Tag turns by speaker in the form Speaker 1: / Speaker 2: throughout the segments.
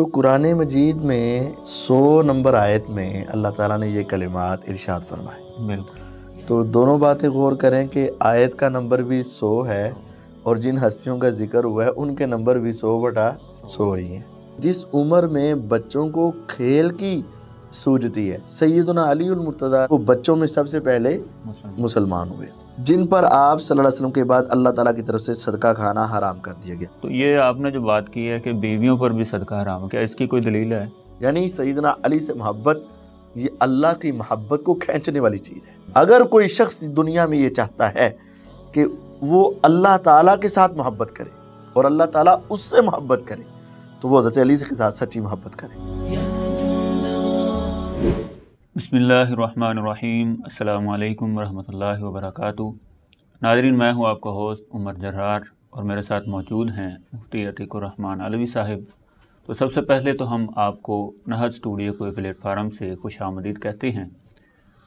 Speaker 1: तो कुरान मजीद में सौ नंबर आयत में अल्लाह ताला ने ये कलिमात इरशाद फरमाए। तो दोनों बातें गौर करें कि आयत का नंबर भी सौ है और जिन हस्तियों का ज़िक्र हुआ है उनके नंबर भी सौ बटा सौ ही हैं। जिस उम्र में बच्चों को खेल की सूझती है सैदना अली मुर्तदा वो बच्चों में सबसे पहले
Speaker 2: मुसलमान।
Speaker 1: मुसलमान हुए। जिन पर आप सल्लल्लाहु अलैहि वसल्लम के बाद अल्लाह ताला की तरफ़ से सदका खाना हराम कर दिया गया।
Speaker 2: तो ये आपने जो बात की है कि बीवियों पर भी सदका हराम क्या इसकी कोई दलील है?
Speaker 1: यानी सईदना अली से मोहब्बत ये अल्लाह की मोहब्बत को खींचने वाली चीज़ है। अगर कोई शख्स दुनिया में ये चाहता है कि वो अल्लाह ताला के साथ मोहब्बत करे और अल्लाह ताला उससे मोहब्बत करे तो वो हज़रत अली के साथ सच्ची मोहब्बत करे।
Speaker 2: बिसमीम अल्लाम वरहमल वबरक नाजरीन, मैं हूँ आपका होस्ट उमर जर्रार और मेरे साथ मौजूद हैं मुफ्ती अतीकुररहमान अलवी साहिब। तो सबसे पहले तो हम आपको नहज स्टूडियो को प्लेटफार्म से खुश आमदीद कहते हैं।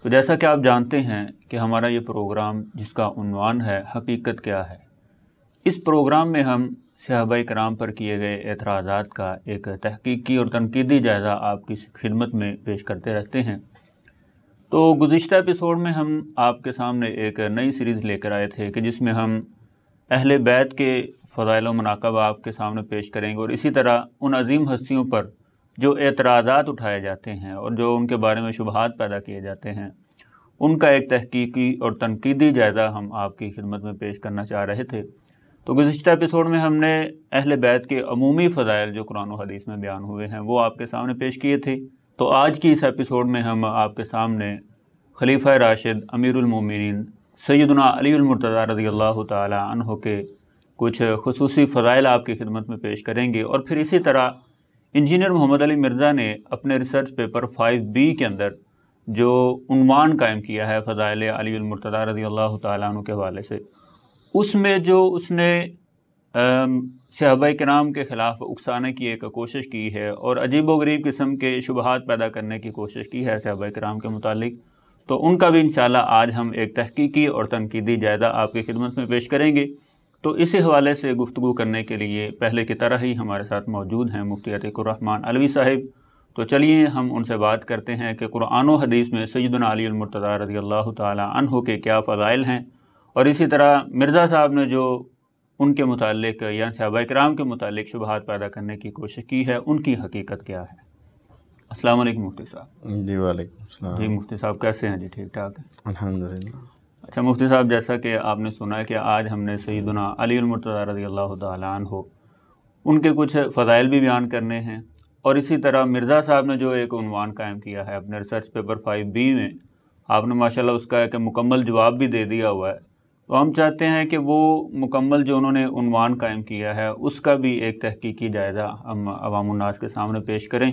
Speaker 2: तो जैसा कि आप जानते हैं कि हमारा ये प्रोग्राम, जिसका उनवान है, हकीकत क्या है? इस प्रोग्राम में हम सहाबा कराम पर किए गए एतराज़ात का एक तहकीकी और तनकीदी जायज़ा आपकी खिदमत में पेश करते रहते हैं। तो गुज्त एपिसोड में हम आपके सामने एक नई सीरीज़ लेकर आए थे कि जिसमें हम अहल बैत के फ़जाइल मनाकब आपके सामने पेश करेंगे और इसी तरह उन अजीम हस्तियों पर जो एतराज़ात उठाए जाते हैं और जो उनके बारे में शुबहत पैदा किए जाते हैं, उनका एक तहकीकी और तनकीदी जायज़ा हम आपकी खिदमत में पेश करना चाह रहे थे। तो गुज्त एपिसोड में हमने अहल बैत के अमूमी फ़जाइल जो कुरान हदीस में बयान हुए हैं, वो आपके सामने पेश किए थे। तो आज की इस एपिसोड में हम आपके सामने खलीफा राशिद अमीरमिन सैदना अलीमरतज़ा रज़ी अल्लाह तह के कुछ खसूस फ़ज़ाइल आपकी खिदमत में पेश करेंगे। और फिर इसी तरह इंजीनियर मोहम्मद अली मिर्ज़ा ने अपने रिसर्च पेपर फाइव बी के अंदर जो उनवान कायम किया है फ़ज़ाइल अलीमरतज़ा रज़ी अल्लाह तु के हवाले से, उसमें जो उसने के कराम के ख़िलाफ़ उकसाने की एक कोशिश की है और अजीब व गरीब किस्म के शुबहत पैदा करने की कोशिश की है सहाबा कराम के मुतालिक। तो उनका भी इन आज हम एक तहकीकी और तनकीदी जायज़ा आपकी खिदमत में पेश करेंगे। तो इसी हवाले से गुफ्तु करने के लिए पहले की तरह ही हमारे साथ मौजूद हैं मुफ्ती अतीकुररहमान अलवी साहिब। तो चलिए हम उनसे बात करते हैं कि कुरान हदीस में सैदना अलीमरतज़ा रज़ी अल्लाह तह के क्या फ़ज़ाइल हैं। और इसी तरह मिर्ज़ा साहब ने जो उनके मुतालिक या सहाबा कराम के मुतालिक शुबहत पैदा करने की कोशिश की है उनकी हकीकत क्या है? अस्सलाम वालेकुम मुफ्ती साहब।
Speaker 1: जी वालेकुम
Speaker 2: जी मुफ्ती साहब कैसे हैं? जी ठीक ठाक है?
Speaker 1: अल्हम्दुलिल्लाह।
Speaker 2: अच्छा मुफ्ती साहब जैसा कि आपने सुना है कि आज हमने सईदना अलीमरतज़ा रज़ी अल्लाह हो उनके कुछ फ़जाइल भी बयान करने हैं और इसी तरह मिर्ज़ा साहब ने जो एक उनवान कायम किया है अपने रिसर्च पेपर फाइव बी में आपने माशाल्लाह उसका एक मुकम्मल जवाब भी दे दिया हुआ है। तो हम चाहते हैं कि वो मुकम्मल जो उन्होंने उनवान कायम किया है उसका भी एक तहकीकी जायज़ा हम अवामनास के सामने पेश करें।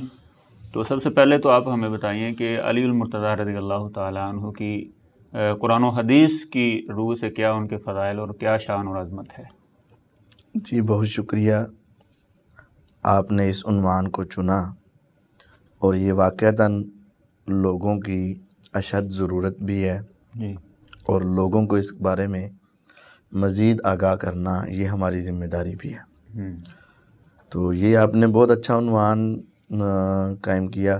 Speaker 2: तो सबसे पहले तो आप हमें बताइए कि अलीमरतज़ा रज़ी अल्लाह तु की कुरान हदीस की रूह से क्या उनके फ़जाइल और क्या शान और अजमत है?
Speaker 1: जी बहुत शुक्रिया। आपने इस उनवान को चुना और ये वाक़ता लोगों की अशद ज़रूरत भी है।
Speaker 2: जी।
Speaker 1: और लोगों को इस बारे में मज़ीद आगाह करना ये हमारी ज़िम्मेदारी भी है
Speaker 2: हम्म।
Speaker 1: तो ये आपने बहुत अच्छा उनवान कायम किया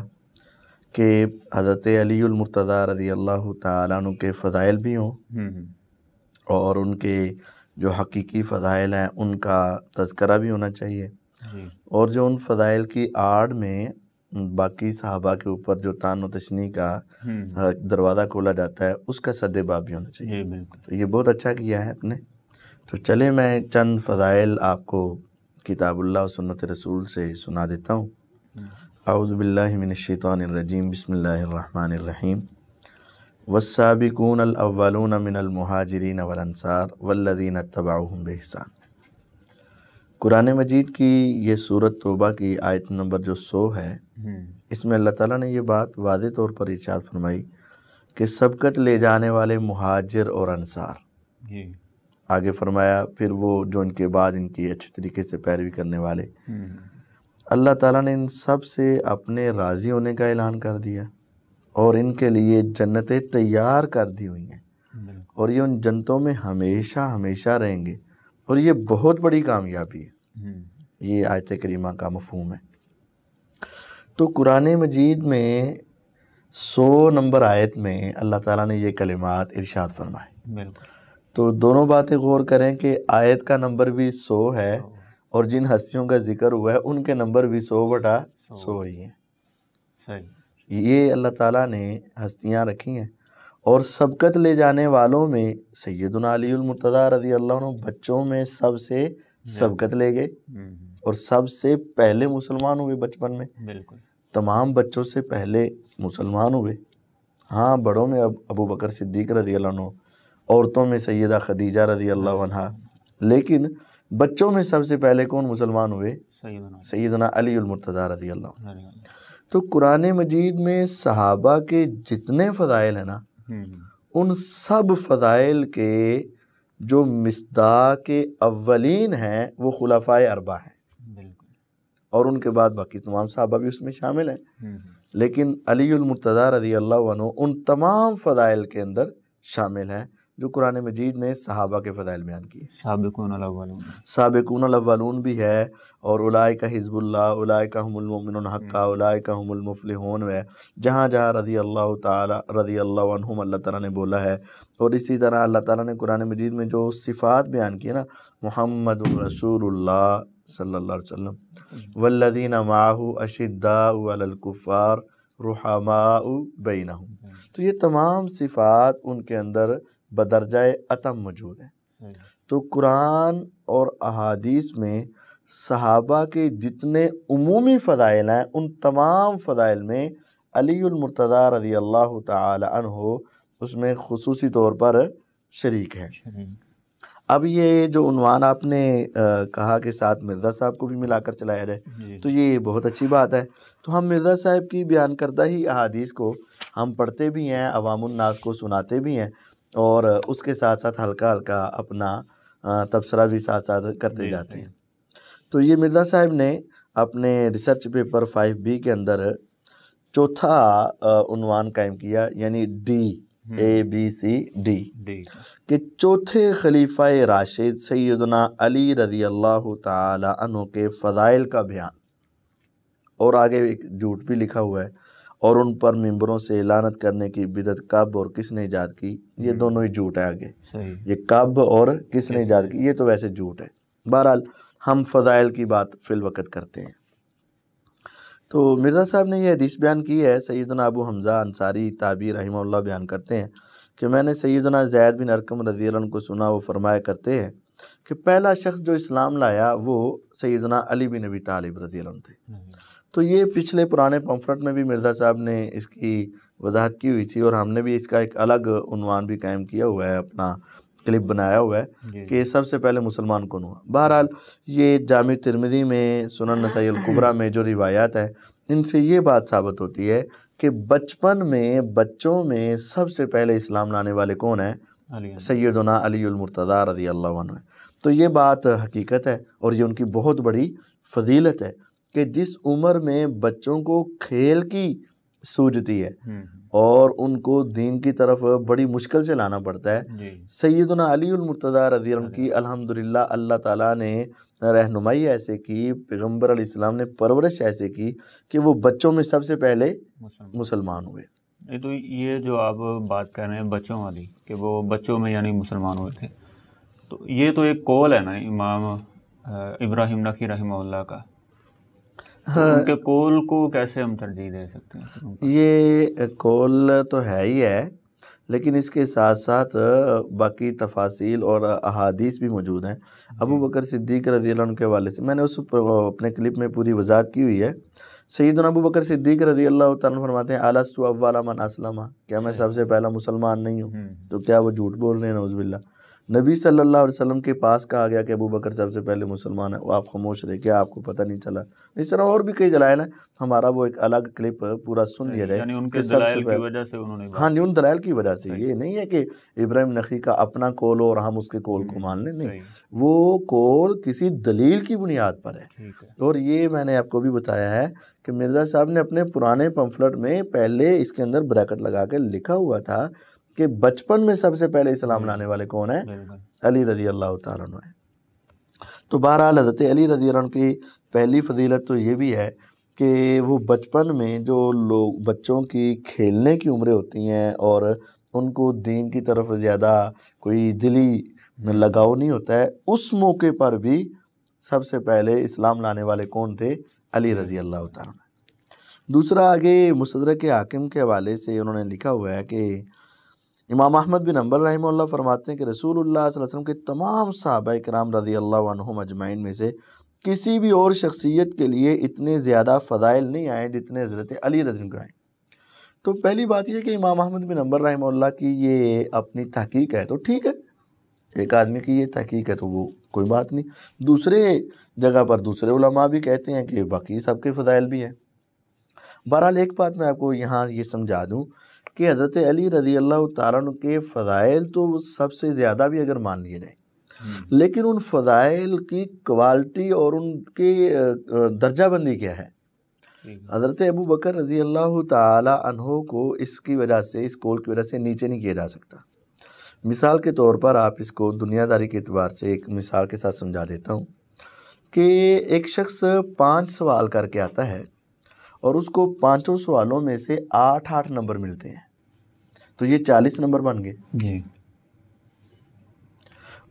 Speaker 1: कि हज़रत अलीमरतज़ा रज़ी अल्लाह तु के फ़ज़ाइल भी हों
Speaker 2: हम्म।
Speaker 1: और उनके जो हकीकी फ़ज़ाइल हैं उनका तस्करा भी होना चाहिए और जो उन फ़ज़ाइल की आड़ में बाकी साहबा के ऊपर जो तान तशनी का
Speaker 2: हम्म।
Speaker 1: दरवाज़ा खोला जाता है उसका सदबाब भी होना चाहिए।
Speaker 2: तो
Speaker 1: ये बहुत अच्छा किया है आपने। तो चले मैं चंद फ़जाइल आपको किताबुल्लाह सुन्नत रसूल से सुना देता हूँ। आउज़बिल्लिमिनशैतानरजीम बसमीम वसाबिकून अव्वलून मिनलमहाजरीन वलनसार वल्लदीन तबाउहम बेहसान। कुरान मजीद की ये सूरत तोबा की आयत नंबर जो सौ है
Speaker 2: हम्म।
Speaker 1: इसमें अल्लाह ताला ने यह बात वाज तौर पर इर्शाद फरमाई कि सबकत ले जाने वाले महाजर और अनसार आगे फरमाया फिर वो जो इनके बाद इनकी अच्छे तरीके से पैरवी करने वाले।
Speaker 2: हम्म।
Speaker 1: अल्लाह ताला ने इन सबसे अपने राज़ी होने का ऐलान कर दिया और इनके लिए जन्नतें तैयार कर दी हुई हैं। और ये उन जन्नतों में हमेशा हमेशा रहेंगे। और ये बहुत बड़ी कामयाबी है।
Speaker 2: हम्म।
Speaker 1: ये आयत करीमा का मफहम है। तो कुरान मजीद में सौ नंबर आयत में अल्लाह ताला ने ये कलिमात इरशाद फरमाए। तो दोनों बातें गौर करें कि आयत का नंबर भी सौ है और जिन हस्तियों का ज़िक्र हुआ है उनके नंबर भी सौ बटा सौ। ही हैं। ये अल्लाह ताला ने हस्तियाँ रखी हैं और सबकत ले जाने वालों में सैदना अलीमरतदा रज़ी अल्लाह बच्चों में सबसे सबकत ले गए
Speaker 2: हम्म,
Speaker 1: और सबसे पहले मुसलमान हुए बचपन में।
Speaker 2: बिल्कुल।
Speaker 1: तमाम बच्चों से पहले मुसलमान हुए। हाँ बड़ों में अब अबू बकर सिद्दीक रज़ी अल्लाह औरतों में सैदा खदीजा रज़ी अल्लाह लेकिन बच्चों में सबसे पहले कौन मुसलमान हुए? सैदना अलीमरतदा रज़ी अल्लाह तो कुरान मजीद में सहाबा के जितने फ़दाइल हैं ना
Speaker 2: हम्म, हम्म,
Speaker 1: उन सब फ़दाइल के जो मिसदा के अव्वलीन हैं वो खुलाफाए अरबा हैं। और उनके बाद बाकी तमाम साहबा भी उसमें शामिल हैं।
Speaker 2: हम्म, हम्म,
Speaker 1: लेकिन अलीमरतदा रदी अल्लाह उन तमाम फ़दाइल के अंदर शामिल हैं जो कुरान मजीद ने सहाबा के फ़दाइल बयान किए।
Speaker 2: सबकून अल-अव्वलून
Speaker 1: भी है और उलाय का हिजबुल्ला उलाय का हमुलमिन हक्का उलाय का हमुलमुफलिहून है जहाँ जहाँ रज़ी अल्लाह ताला रज़ी अल्लाह ताला ने बोला है और इसी तरह अल्लाह ताला ने कुरान मजीद में जो सिफ़ात बयान की है ना मोहम्मद रसूलुल्लाह सल्लल्लाहु अलैहि वल्लदीन माहु अशिद्दाउ अलल कुफ़ार रुहमाउ बैनहुम तो ये तमाम सिफ़ात उनके अंदर बदरजा अतम मौजूद हैं। तो कुरान और अहादीस में सहाबा के जितने उमूमी फ़दाइल हैं उन तमाम फ़दाइल में अलीमरतदा रज़ी अल्लाह अन्हो उसमें खसूसी तौर पर शरीक हैं। अब ये जो उनवान आपने कहा कि साथ मिर्ज़ा साहब को भी मिलाकर चलाया जाए तो ये बहुत अच्छी बात है। तो हम मिर्ज़ा साहब की बयान करदा ही अहादीस को हम पढ़ते भी हैं अवामुन्नास को सुनाते भी हैं और उसके साथ साथ हल्का हल्का अपना तबसरा भी साथ साथ करते जाते हैं। तो ये मिर्ज़ा साहब ने अपने रिसर्च पेपर फाइव बी के अंदर चौथा उन्वान कायम किया यानी D A B C D कि चौथे खलीफा राशिद सैदना अली रज़ी अल्लाह अन्हु के फ़दाइल का बयान। और आगे एक झूठ भी लिखा हुआ है और उन पर मिंबरों से लानत करने की बिदत कब और किसने ईजाद की? ये दोनों ही झूठ है आगे। ये कब और किसने ईजाद की? ये तो वैसे झूठ है। बहरहाल हम फ़दाइल की बात फिल वक़्त करते हैं। तो मिर्ज़ा साहब ने यह हदीस बयान की है सैदना अबू हमज़ा अंसारी ताबी रहीमहुल्लाह बयान करते हैं कि मैंने सैदना जैद बिन अरकम रज़ी को सुना वो फरमाया करते हैं कि पहला शख्स जो इस्लाम लाया वो सैदना अली बिन अबी तालिब रज़ी थे। तो ये पिछले पुराने पम्फलेट में भी मिर्ज़ा साहब ने इसकी वजाहत की हुई थी और हमने भी इसका एक अलग उनवान भी कायम किया हुआ है अपना क्लिप बनाया हुआ है कि सबसे पहले मुसलमान कौन हुआ? बहरहाल ये जाम तिरमिदी में सुनन नसाई कुबरा में जो रिवायात है इनसे ये बात साबित होती है कि बचपन में बच्चों में सबसे पहले इस्लाम लाने वाले कौन हैं?
Speaker 2: अली
Speaker 1: सैदना अलीमरतदा रज़ी अल्लाह है। तो ये बात हकीकत है और ये उनकी बहुत बड़ी फजीलत है कि जिस उम्र में बच्चों को खेल की सूझती है
Speaker 2: हम्म, हम्म,
Speaker 1: और उनको दीन की तरफ़ बड़ी मुश्किल से लाना पड़ता है। सैदना अलीमरतदा रज़ी की अल्हम्दुलिल्लाह अल्लाह ताला ने रहनुमाई ऐसे की पैगंबर इस्लाम ने परवरिश ऐसे की कि वो बच्चों में सबसे पहले
Speaker 2: मुसलमान।
Speaker 1: मुसलमान हुए।
Speaker 2: ये तो ये जो आप बात कर रहे हैं बच्चों वाली कि वो बच्चों में यानी मुसलमान हुए थे। तो ये तो एक कौल है ना इमाम इब्राहिम नकी रही का। तो उनके कौल को कैसे हम तरजीह दे सकते हैं?
Speaker 1: ये कौल तो है ही है लेकिन इसके साथ साथ बाकी तफासिल और अहादीस भी मौजूद हैं। अबू बकर सिद्दीक रज़ी के हवाले से मैंने उस अपने क्लिप में पूरी वजाहत की हुई है। सैदना अबू बकर सिद्दीक रज़ी अल्लाह फरमाते हैं आलस्तु अव्वला मन असलमा। क्या मैं सबसे पहला मुसलमान नहीं हूँ?
Speaker 2: हम्म,
Speaker 1: तो क्या वो झूठ बोल रहे हैं? नौज़बिल्ला नबी सल्लल्लाहु अलैहि वसल्लम के पास कहा गया कि अबू बकर सबसे पहले मुसलमान है वो आप खामोश रहे क्या आपको पता नहीं चला? इस तरह और भी कई दलाइल हैं हमारा वो एक अलग क्लिप पूरा सुन लिया जाए
Speaker 2: उनके
Speaker 1: सबसे
Speaker 2: दलाइल की वजह से उन्होंने
Speaker 1: हाँ न्यून दलाइल की वजह से ये नहीं है कि इब्राहिम नखी का अपना कौल और हम उसके कौल को मान लें नहीं। वो कौल किसी दलील की बुनियाद पर है।
Speaker 2: है।
Speaker 1: और ये मैंने आपको भी बताया है कि मिर्ज़ा साहब ने अपने पुराने पम्फलेट में पहले इसके अंदर ब्रैकेट लगा के लिखा हुआ था कि बचपन में सबसे पहले इस्लाम लाने वाले कौन है? अली रज़ी अल्लाह है। तो बहरहाल हज़रत अली रज़ी की पहली फजीलत तो ये भी है कि वो बचपन में जो लोग बच्चों की खेलने की उम्रें होती हैं और उनको दीन की तरफ़ ज़्यादा कोई दिली लगाव नहीं होता है उस मौके पर भी सबसे पहले इस्लाम लाने वाले कौन थे? अली रज़ी अल्लाह तआला दूसरा आगे मुसदर के हाकिम के हवाले से उन्होंने लिखा हुआ है कि इमाम अहमद बिन अम्बर रही फरमाते हैं कि रसूल वसल्लम के तमाम सहाबा कराम रज़ी अल्लाह में से किसी भी और शख्सियत के लिए इतने ज़्यादा फ़दाइल नहीं आए जितने हज़रत अली रजन को आए। तो पहली बात यह कि इमाम अहमद बिन अम्बर रही की ये अपनी तहकीक है तो ठीक है। एक आदमी की ये तहकीक है तो वो कोई बात नहीं। दूसरे जगह पर दूसरे उलमा भी कहते हैं कि बाकी सबके फ़दाइल भी हैं। बहरहाल एक बात मैं आपको यहाँ ये समझा दूँ कि हज़रत अली रज़ी अल्लाह तन के फ़दाइल तो सबसे ज़्यादा भी अगर मान लिए जाए। हम्म। लेकिन उन फ़दाइल की क्वालिटी और उनके दर्जाबंदी क्या है? हज़रत अबू बकर रज़ी अल्लाह तहों को इसकी वजह से इस कोल की वजह से नीचे नहीं किया जा सकता। मिसाल के तौर पर आप इसको दुनियादारी के अतबार से एक मिसाल के साथ समझा देता हूँ कि एक शख्स पाँच सवाल करके आता है और उसको पाँचों सवालों में से आठ आठ नंबर मिलते हैं। तो ये चालीस नंबर बन गए।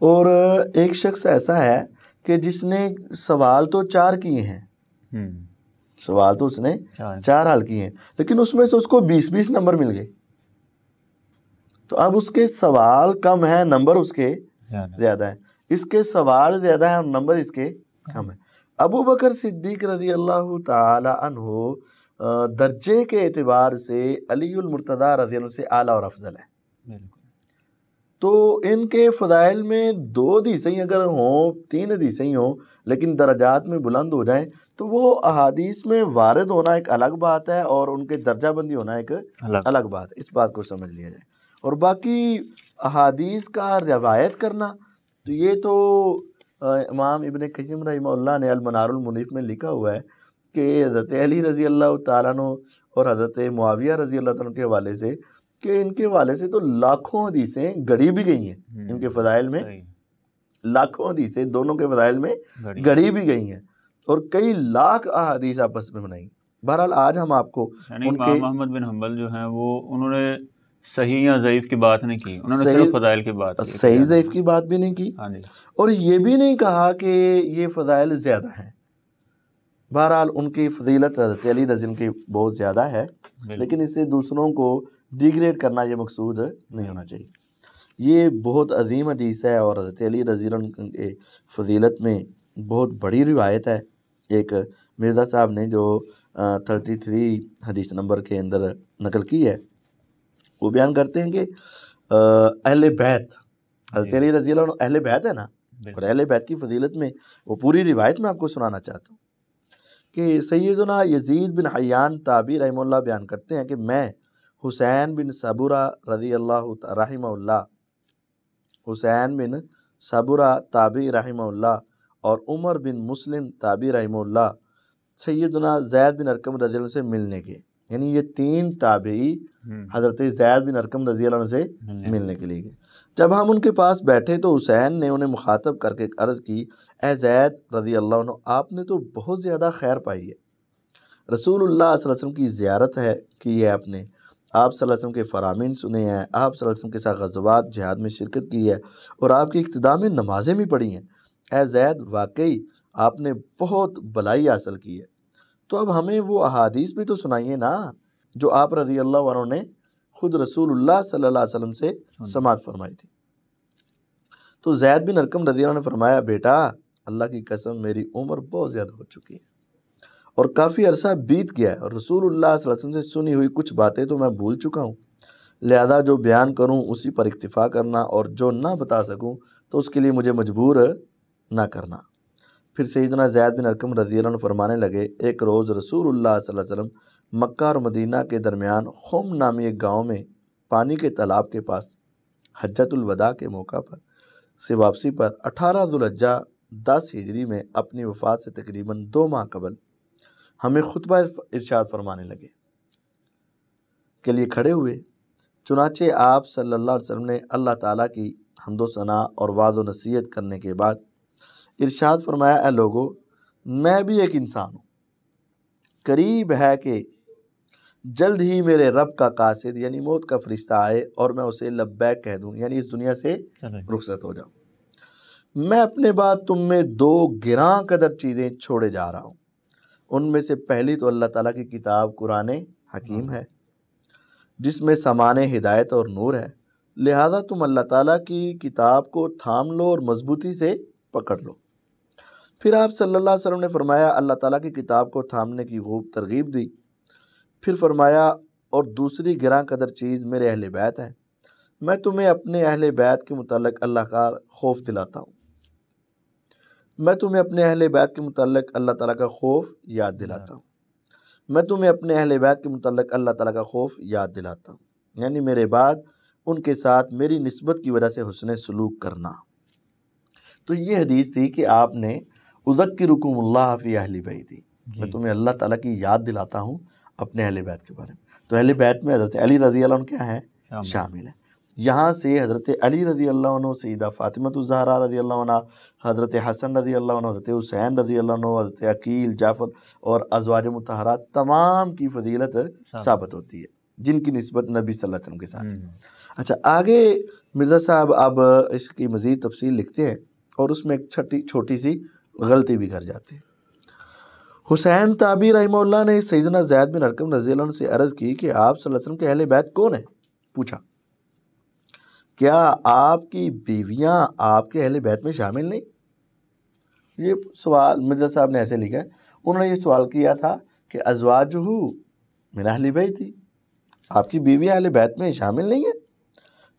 Speaker 1: और एक शख्स ऐसा है कि जिसने सवाल तो चार किए हैं। हम्म। सवाल तो उसने चार, चार हाल किए हैं लेकिन उसमें से उसको बीस बीस नंबर मिल गए। तो अब उसके सवाल कम है नंबर उसके ज़्यादा। है। इसके सवाल ज़्यादा है और नंबर इसके कम है। अबू बकर सिद्दीक रज़ी अल्लाह तहो दर्जे के अतबार से अलीमरतदा रज़ी से आला और अफजल है। तो इनके फ़दाइल में दो सही अगर हों तीन सही हों लेकिन दर्जात में बुलंद हो जाएँ तो वो अहादीस में वारद होना एक अलग बात है और उनके दर्जाबंदी होना एक अलग, अलग बात है। इस बात को समझ लिया जाए। और बाकी अहादीस का रवायत करना तो ये तो इमाम इबन कसीम रहीमल्ला ने अलमनारमुनीफ में लिखा हुआ है कि हज़रत अली रज़ी अल्लाह तु और हज़रत मुआविया रज़ी अल्लाह के हवाले से कि इनके हवाले से तो लाखों हदीसें गढ़ी भी गई हैं। हम्म, इनके फ़दाइल में लाखों हदीसें दोनों के फ़दाइल में गढ़ी। भी गई हैं और कई लाख अहादीस आपस में बनाई। बहरहाल आज हम आपको
Speaker 2: उनके मोहम्मद बिन हम्बल जो हैं वो उन्होंने सही या ज़यीफ़ की बात नहीं की। उन्होंने सिर्फ़ फ़दाइल की बात
Speaker 1: सही ज़यीफ़ की बात भी नहीं की। हाँ और ये भी नहीं कहा कि ये फ़दाइल ज़्यादा हैं। बहरहाल उनकी फजीलत हज़रत अली रजिन की बहुत ज़्यादा है लेकिन इससे दूसरों को डिग्रेड करना ये मकसूद नहीं होना चाहिए। ये बहुत अजीम हदीस है और हज़रत अली रजीन के फजीलत में बहुत बड़ी रिवायत है। एक मिर्ज़ा साहब ने जो थर्टी थ्री हदीस नंबर के अंदर नकल की है वो बयान करते हैं कि अहल बैत हज़रत अली रज़ी अहल बैत है ना? और अहल बैत की फजीलत में वो पूरी रिवायत में आपको सुनाना चाहता हूँ। कि सैदना यजीद बिन हयान ताबी रहीमल्ला बयान करते हैं कि मैं हुसैन बिन सबुरा रज़ी अल्लाह रहीमल्ला हुसैन बिन सबुरा ताबी रहीमल्ला और उमर बिन मुस्लिम ताबी रहीमल्ला सैदना जैद बिन अरकम रज़ी से मिलने के यानी ये तीन ताबी हम्म। हज़रत जैद बिन अरकम रज़ी से मिलने के लिए गए जब हम उनके पास बैठे तो हुसैन ने उन्हें मुखातब करके अर्ज़ की ए जैद रज़ी अल्लाह आपने तो बहुत ज़्यादा खैर पाई है। रसूलुल्लाह वसल्लम की ज़्यारत है की है आपने, आप वसल्लम के फ़रामीन सुने हैं, आप वसल्लम के साथ गजबात जहाद में शिरकत की है और आपकी इब्तदा में नमाज़ें भी पढ़ी हैं। ए जैद, वाकई आपने बहुत भलाई हासिल की है। तो अब हमें वो अहादीस भी तो सुनाइए ना, जो आप रज़ी अल्लाह ने ख़ुद रसूलुल्लाह सल्लल्लाहु अलैहि वसल्लम से समात फरमाई थी। तो जैद बिन अरकम रज़ी ने फरमाया बेटा अल्लाह की कसम मेरी उम्र बहुत ज़्यादा हो चुकी है और काफ़ी अरसा बीत गया है और रसूलुल्लाह वसल्लम से सुनी हुई कुछ बातें तो मैं भूल चुका हूँ। लिहाजा जो बयान करूँ उसी पर इक्तफ़ा करना और जो ना बता सकूँ तो उसके लिए मुझे मजबूर ना करना। फिर सईदना जैद बिन अरकम रज़ी फरमाने लगे एक रोज़ रसूलुल्लाह वसल्लम मक्का और मदीना के दरमियान खुम नामी एक गाँव में पानी के तालाब के पास हजतुलवदा के मौका पर, से वापसी पर अठारह जुलज्जा दस हिजरी में अपनी वफात से तकरीबन दो माह कबल हमें खुतबा इरशाद फरमाने लगे। के लिए खड़े हुए, चुनाचे आप अलैहि वसल्लम ने अल्लाह ताला की हमदोसना और वाद नसीहत करने के बाद इरशाद फरमाया लोगो, मैं भी एक इंसान हूँ। करीब है कि जल्द ही मेरे रब का कासिद यानी मौत का फरिश्ता आए और मैं उसे लब्बैक कह दूँ यानी इस दुनिया से रुखसत हो जाऊँ। मैं अपने बाद तुम में दो गिरा कदर चीज़ें छोड़े जा रहा हूँ। उनमें से पहली तो अल्लाह ताला की किताब कुरान हकीम है जिसमें समान हिदायत और नूर है। लिहाजा तुम अल्लाह ताला की किताब को थाम लो और मजबूती से पकड़ लो। फिर आप सल्लल्लाहु अलैहि वसल्लम ने फरमाया अल्लाह ताला की किताब को थामने की खूब तरगीब दी। फिर फरमाया और दूसरी गिरा कदर चीज़ मेरे अहल बैत है। मैं तुम्हें अपने अहल बैत के मतलब अल्लाह का खौफ दिलाता हूँ। मैं तुम्हें अपने अहल बैत के मुतलक अल्लाह ताला का खौफ याद दिलाता हूँ। मैं तुम्हें अपने अहल बैत के मतलब अल्लाह ताला का खौफ याद दिलाता हूँ। यानी मेरे बाद उनके साथ मेरी नस्बत की वजह से हुसन सलूक करना। तो ये हदीस थी कि आपने उज़क्की रुकुमुल्लाह फ़ी अहली बैती। मैं
Speaker 2: जी
Speaker 1: तुम्हें अल्लाह ताला की याद दिलाता हूँ अपने अहल बैत के बारे में। तो अहल बैत में हज़रत अली रज़ी अल्लाह क्या है?
Speaker 2: शामिल।
Speaker 1: है। यहाँ से हज़रत अली रज़ी अल्लाह सईदा फ़ातिमतुज़हरा रज़ी अल्लाह हज़रत हसन रज़ी अल्लाह हज़रत हुसैन रज़ी अल्लाह हज़रत अकील जाफ़र और अजवाज मुतहरात तमाम की फजीलत साबित। होती है जिनकी नस्बत नबी सल्लल्लाहु अलैहि वसल्लम के साथ
Speaker 2: हम्म,
Speaker 1: अच्छा आगे मिर्ज़ा साहब अब इसकी मज़ीद तफसील लिखते हैं और उसमें एक छोटी छोटी सी गलती भी कर जाते हैं। हुसैन ताबी रहमल्ला ने सैदना जैद बिन अरकम रज़ी से अर्ज़ की कि आप वसल्लम के अहले बैत कौन है? पूछा। क्या आपकी बीवियाँ आपके अहले बैत में शामिल नहीं? ये सवाल मिर्ज़ा साहब ने ऐसे लिखा है। उन्होंने ये सवाल किया था कि अजवाजहू मेरा अहली बैत थी आपकी बीवियाँ अहले बैत में शामिल नहीं है?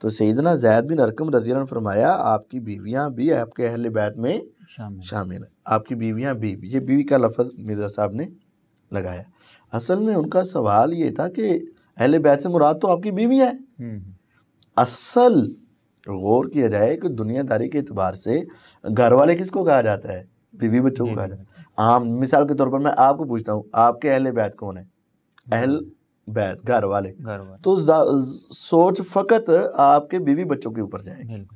Speaker 1: तो सईदना जैद बिन अरकम रज़ी ने फरमाया आपकी बीवियाँ भी आपके अहल बैत में
Speaker 2: शामिल
Speaker 1: शामिल है। आपकी बीवियाँ भी ये बीवी का लफ्ज़ मिर्ज़ा साहब ने लगाया। असल में उनका सवाल ये था कि अहल बैत से मुराद तो आपकी बीवियाँ हैं।
Speaker 2: हम्म,
Speaker 1: असल गौर किया जाए कि दुनियादारी के अतबार से घर वाले किसको कहा जाता है? बीवी बच्चों को कहा जाता है। आम मिसाल के तौर पर मैं आपको पूछता हूँ आपके अहल बैत कौन है? अहल बैत घर वाले। तो सोच फ़कत आपके बीवी बच्चों के ऊपर जाएगी।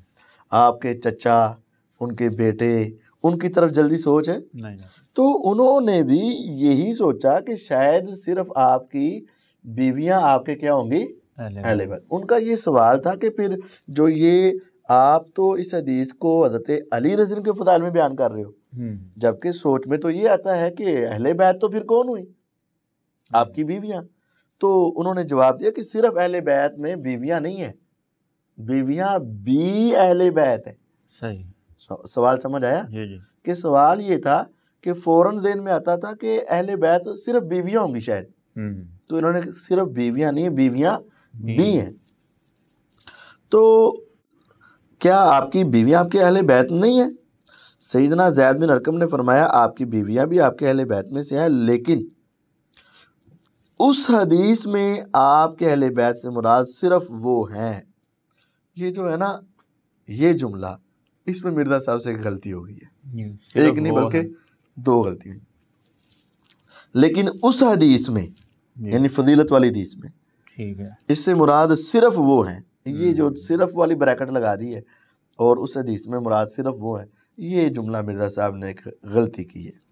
Speaker 1: आपके चचा उनके बेटे उनकी तरफ़ जल्दी सोच है।
Speaker 2: नहीं नहीं।
Speaker 1: तो उन्होंने भी यही सोचा कि शायद सिर्फ़ आपकी बीवियाँ आपके क्या होंगी? बैत उनका ये सवाल था कि फिर जो ये आप तो इस हदीस को हज़रत अली रज़ी के फदाल में बयान कर रहे हो।
Speaker 2: हम्म,
Speaker 1: जबकि सोच में तो ये आता है कि अहले बैत तो फिर कौन हुई? आपकी बीवियाँ। तो उन्होंने जवाब दिया कि सिर्फ़ अहले बैत में बीवियाँ नहीं है। बीवियाँ भी अहले बैत है।
Speaker 2: सही।
Speaker 1: सवाल समझ आया?
Speaker 2: जी जी।
Speaker 1: कि सवाल ये था कि फ़ौरन जहन में आता था कि अहले बैत सिर्फ़ बीवियाँ होंगी शायद।
Speaker 2: हम्म,
Speaker 1: तो इन्होंने सिर्फ़ बीवियाँ नहीं है बीवियाँ
Speaker 2: भी।
Speaker 1: हैं। तो क्या आपकी बीवियाँ आपके अहले बैत में नहीं है? सईदना जैद बिन अरकम ने फरमाया आपकी बीवियाँ भी आपके अहले बैत में से हैं लेकिन उस हदीस में आपके अहले बैत से मुराद सिर्फ़ वो हैं। ये जो है ना ये जुमला इसमें मिर्ज़ा साहब से एक गलती हो गई है। एक नहीं बल्कि दो गलती हुई। लेकिन उस हदीस में यानी फजीलत वाली हदीस में
Speaker 2: ठीक है।
Speaker 1: इससे मुराद सिर्फ़ वो हैं। ये जो
Speaker 2: हम्म।
Speaker 1: सिर्फ़ वाली ब्रैकेट लगा दी है और उस हदीस में मुराद सिर्फ़ वो है ये जुमला मिर्ज़ा साहब ने एक गलती की है।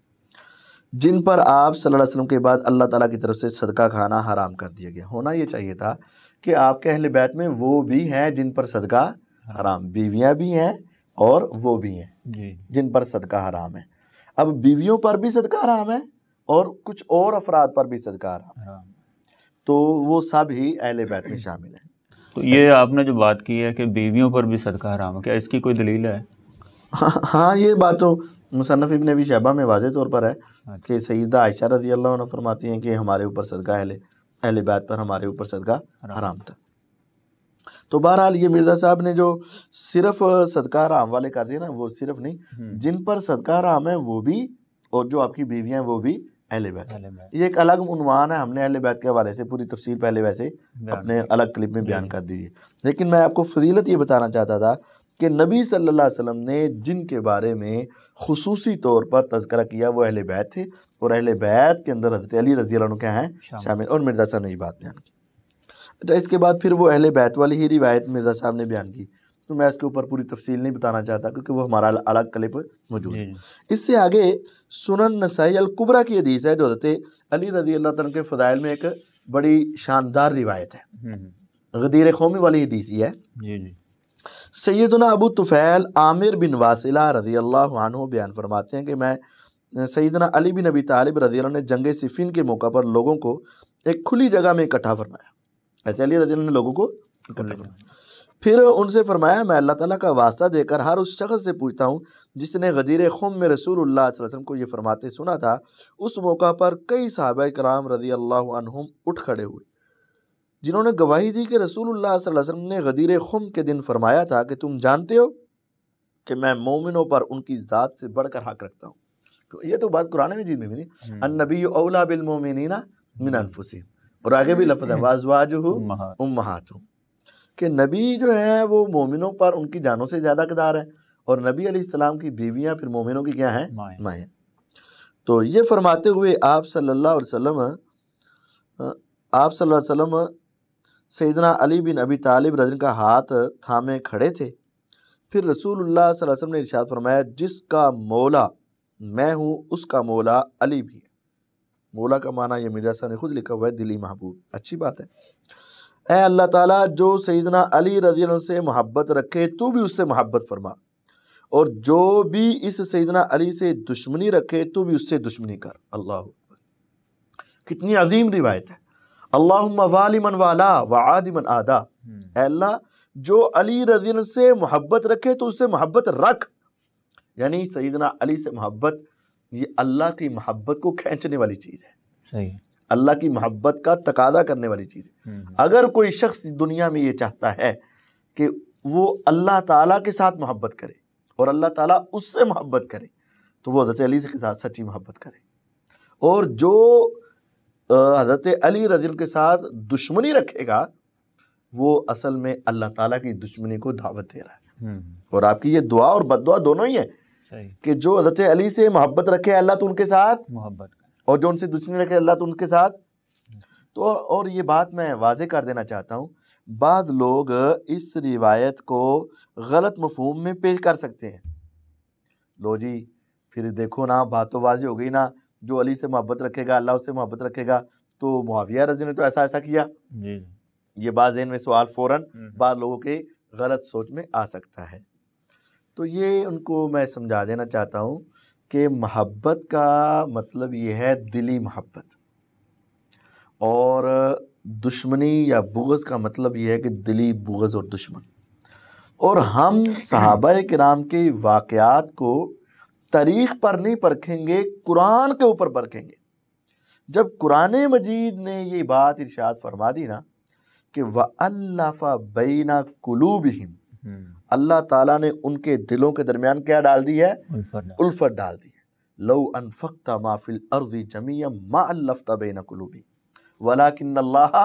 Speaker 1: जिन पर आप सल्लल्लाहु अलैहि वसल्लम के बाद अल्लाह ताला की तरफ़ से सदका खाना हराम कर दिया गया। होना ये चाहिए था कि आपके अहले बैत में वो भी हैं जिन पर सदका हराम बीवियाँ भी हैं और वो भी हैं जिन पर सदका हराम है। अब बीवियों पर भी सदका हराम है और कुछ और अफराद पर भी सदका हराम है।
Speaker 2: हाँ।
Speaker 1: तो वो सब ही अहल बैत में शामिल हैं।
Speaker 2: तो ये आपने जो बात की है कि बीवियों पर भी सदका हराम है क्या इसकी कोई दलील है?
Speaker 1: हाँ हाँ ये बात तो मुसनफ़ इब्न अबी शैबा में वाज़े तौर पर है
Speaker 2: अच्छा।
Speaker 1: कि सईदा आयशा रज़ी अल्लाह फरमाती हैं कि हमारे ऊपर सदका अहले अहले बैत पर हमारे ऊपर सदका
Speaker 2: हराम।
Speaker 1: था तो बहरहाल ये मिर्ज़ा साहब ने जो सिर्फ़ सदका हराम वाले कर दिए ना वो सिर्फ़ नहीं
Speaker 2: हम्म,
Speaker 1: जिन पर सदका हराम है वो भी और जो आपकी बीवियाँ हैं वो भी अहले बैत ये एक अलग उनवान है हमने अहले बैत के हवाले से पूरी तफसील पहले वैसे अपने अलग क्लिप में बयान। कर दीजिए लेकिन मैं आपको फजीलत ये बताना चाहता था कि नबी सल्लल्लाहु अलैहि वसल्लम ने जिनके बारे में खसूसी तौर पर तस्करा किया वो अहले बैत थे और अहले बैत के अंदर हज़रत अली रज़ी क्या हैं
Speaker 2: शामिल।
Speaker 1: और मिर्ज़ा साहब ने ये बात बयान की। अच्छा इसके बाद फिर वो अहले बैत वाली ही रिवायत मिर्ज़ा साहब ने बयान की। तो मैं इसके ऊपर पूरी तफसील नहीं बताना चाहता क्योंकि वो हमारा अलग क्लिप मौजूद है। इससे आगे सुनन नसाई अल कुबरा की हदीस है जो हज़रत अली रज़ी अल्लाह तआला के फ़दाइल में एक बड़ी शानदार रिवायत है।
Speaker 2: हम्म, हम्म,
Speaker 1: गदीर कौमी वाली हदीस ही है।
Speaker 2: जी जी।
Speaker 1: सैदना अबू तुफ़ैल आमिर बिन वासिला रज़ी अल्लाह बयान फरमाते हैं कि मैं सैदना अली बिन अबी तालिब रज़ी ने जंग सिफ़िन के मौका पर लोगों को एक खुली जगह में इकट्ठा फरमाया। ऐसे अली रज़ी ने लोगों को इकट्ठा फरमाया। फिर उनसे फरमाया मैं अल्लाह ताला का वास्ता देकर हर उस शख्स से पूछता हूँ जिसने गदीर खुम में रसूल वसल्लम को ये फरमाते सुना था उस मौका पर कई साहबा कराम रज़ी अल्लाह उठ खड़े हुए। जिन्होंने गवाही दी कि रसूलुल्लाह सल्लल्लाहु अलैहि वसल्लम ने गदीर खुम के दिन फरमाया था कि तुम जानते हो कि मैं मोमिनों पर उनकी ज़ात से बढ़कर हक रखता हूँ। तो ये तो बात कुरान में जी में भी नहीं।
Speaker 2: हम्म,
Speaker 1: अनबी औला बिल मोमिनीना मिन अनफुसिहिम। और आगे भी लफ्ज़ है वाजवाजुहु
Speaker 2: उम्महात,
Speaker 1: उम्महातुहुम कि नबी जो हैं वो मोमिनों पर उनकी जानों से ज़्यादा कदार है। और नबी अलैहिस्सलाम की बीवियाँ फिर मोमिनों की क्या हैं?
Speaker 2: माएँ।
Speaker 1: तो ये फरमाते हुए आप सल्लल्लाहु अलैहि वसल्लम आप सल्लल्लाहु अलैहि वसल्लम सैदना अली बिन अबी तालिब रजन का हाथ थामे खड़े थे। फिर रसूलुल्लाह सल्लल्लाहु अलैहि वसल्लम ने इरशाद फरमाया, जिसका मौला, मैं हूँ, उसका मौला अली भी है। मौला का माना ये मिर्ज़ा ने खुद लिखा हुआ है, दिली महबूब। अच्छी बात है। ए अल्लाह ताला, जो सैदना अली रज़ी से मोहब्बत रखे, तू भी उससे मोहब्बत फरमा। और जो भी इस सैदना अली से दुश्मनी रखे, तू भी उससे दुश्मनी कर। अल्लाह कितनी अजीम रिवायत है। अल्लाह वालिमन वाला व आदिमन आदा।
Speaker 2: हम्म,
Speaker 1: अल्लाह जो अली रज़ी से मोहब्बत रखे तो उससे मोहब्बत रख। यानी सईदना अली से मोहब्बत ये अल्लाह की मोहब्बत को खींचने वाली चीज़ है। अल्लाह की मोहब्बत का तकादा करने वाली चीज़ है।
Speaker 2: हम्म,
Speaker 1: अगर कोई शख्स दुनिया में ये चाहता है कि वो अल्लाह ताला के साथ मोहब्बत करे और अल्लाह ताला उससे मोहब्बत करे तो वो हज़रत अली के साथ सच्ची मोहब्बत करे। और जो हज़रत अली रजील के साथ दुश्मनी रखेगा वो असल में अल्लाह ताला की दुश्मनी को दावत दे रहा है।
Speaker 2: हम्म,
Speaker 1: और आपकी ये दुआ और बददुआ दोनों ही है कि जो हज़रत अली से मोहब्बत रखे अल्लाह तो उनके साथ
Speaker 2: मोहब्बत
Speaker 1: और जो उनसे दुश्मनी रखे अल्लाह तो उनके साथ। तो और ये बात मैं वाजे कर देना चाहता हूँ बाद लोग इस रिवायत को गलत मफहूम में पेश कर सकते हैं। लो जी फिर देखो ना बात तो वाजी हो गई ना। जो अली से मोहब्बत रखेगा अल्लाह उससे मोहब्बत रखेगा तो मुआविया रज़ी ने तो ऐसा ऐसा किया। ये बात जहन में सवाल फ़ौरन
Speaker 2: हम्म,
Speaker 1: बाद लोगों के गलत सोच में आ सकता है। तो ये उनको मैं समझा देना चाहता हूँ कि मोहब्बत का मतलब ये है दिली मोहब्बत। और दुश्मनी या बुग़्ज़ का मतलब ये है कि दिली बुग़्ज़ और दुश्मन। और हम सहाबा कराम के वाक़यात को तारीख़ पर नहीं परखेंगे कुरान के ऊपर परखेंगे। जब कुरान मजीद ने ये बात इर्शाद फरमा दी ना कि व अल्लाफ़ा बैना कुलूबिहिम
Speaker 2: हम्म,
Speaker 1: अल्लाह ताला ने उनके दिलों के दरमियान क्या डाल दी है?
Speaker 2: उल्फत डाल।
Speaker 1: दी है। लो अनफक्ता माफिल अर्ज़ी जमिया मा अल्लफ्ता बैना कुलूबी वलाकिन अल्लाह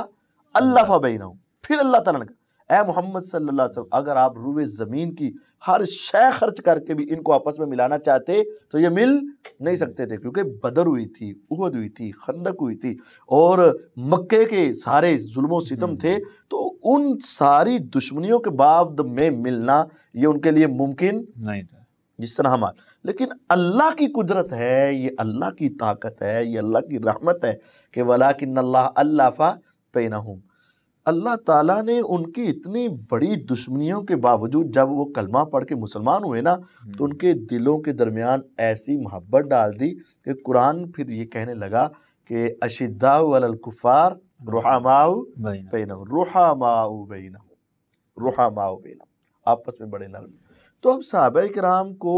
Speaker 1: अल्लाफा बैनहुम। फिर अल्लाह ताला ने ए मोहम्मद सल्लल्लाहु अलैहि वसल्लम अगर आप रुए ज़मीन की हर शय खर्च करके भी इनको आपस में मिलाना चाहते तो ये मिल नहीं सकते थे क्योंकि बदर हुई थी उहद हुई थी खंदक हुई थी और मक्के के सारे जुल्म सितम थे तो उन सारी दुश्मनियों के बाद में मिलना ये उनके लिए मुमकिन
Speaker 2: नहीं था।
Speaker 1: जिस तरह हम लेकिन अल्लाह की कुदरत है ये अल्लाह की ताकत है ये अल्लाह की रहमत है कि वला कि अल्लाह अल्लाफा पैनहुम अल्लाह ताला ने उनकी इतनी बड़ी दुश्मनियों के बावजूद जब वो कलमा पढ़ के मुसलमान हुए ना तो उनके दिलों के दरमियान ऐसी मोहब्बत डाल दी कि कुरान फिर ये कहने लगा कि अशिद्दाकुफ़ार रुहमाउ
Speaker 2: भाई ना।
Speaker 1: बैनहुम रुहमाउ बैनहुम रुहमाउ आपस में बड़े नरम। तो अब साहब कराम को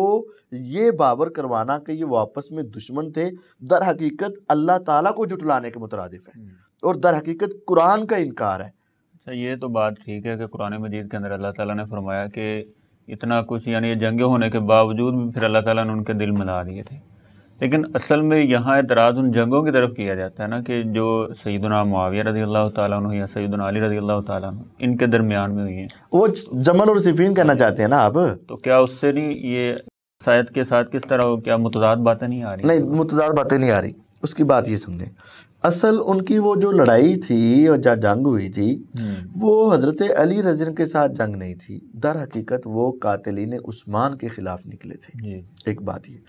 Speaker 1: ये बावर करवाना कि ये वापस में दुश्मन थे दर हकीकत अल्लाह ताला को जुटलाने के मुतरदिफ है।
Speaker 2: हम्म,
Speaker 1: और दर हकीकत कुरान का इनकार है।
Speaker 2: अच्छा ये तो बात ठीक है कि कुरान मजीद के अंदर अल्लाह ताला ने फरमाया कि इतना कुछ यानी जंगे होने के बावजूद भी फिर अल्लाह ताला ने उनके दिल मिला दिए थे। लेकिन असल में यहाँ एतराज़ उन जंगों की तरफ़ किया जाता है ना कि जो सैदना मुआविया रज़ी अल्लाह अन्हु या सैदना अली रज़ी अल्लाह ताला इनके दरमियान में हुई हैं।
Speaker 1: वो जमल और सिफीन कहना चाहते हैं ना आप?
Speaker 2: तो क्या उससे नहीं ये शायद के साथ किस तरह हो क्या मुतजाद बातें नहीं आ रही?
Speaker 1: नहीं मुतजाद बातें नहीं आ रही। उसकी बात ये समझें। असल उनकी वो जो लड़ाई थी और जहाँ जंग हुई थी
Speaker 2: हम्म,
Speaker 1: वो हज़रत अली रजीन के साथ जंग नहीं थी। दर हकीकत वो कातिलीन उस्मान के ख़िलाफ़ निकले थे। एक बात ये।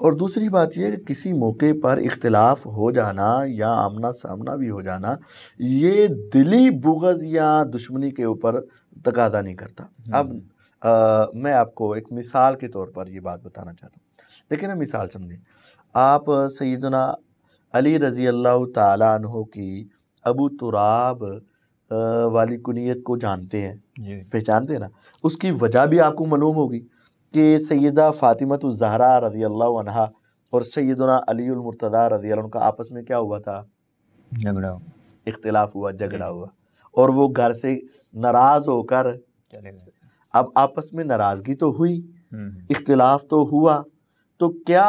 Speaker 1: और दूसरी बात ये कि किसी मौके पर इख्तलाफ हो जाना या आमना सामना भी हो जाना ये दिली बुगज़ या दुश्मनी के ऊपर तकादा नहीं करता। अब अ, मैं आपको एक मिसाल के तौर पर ये बात बताना चाहता हूँ। देखिए ना मिसाल समझें। आप सैदना अली रज़ी अल्लाह ताला अन्हो की अबू तुराब वाली कुनीत को जानते हैं। पहचानते हैं ना? उसकी वजह भी आपको मालूम होगी कि सैदा फ़ातिमत ज़हरा रज़ी अल्लाह अनहा और सैदना अली मुर्तज़ा रज़ी अल्लाह का आपस में क्या हुआ था?
Speaker 2: झगड़ा
Speaker 1: इख्तिलाफ हुआ झगड़ा हुआ। और वो घर से नाराज़ होकर अब आपस में नाराज़गी तो हुई
Speaker 2: हम्म,
Speaker 1: इख्तिलाफ तो हुआ तो क्या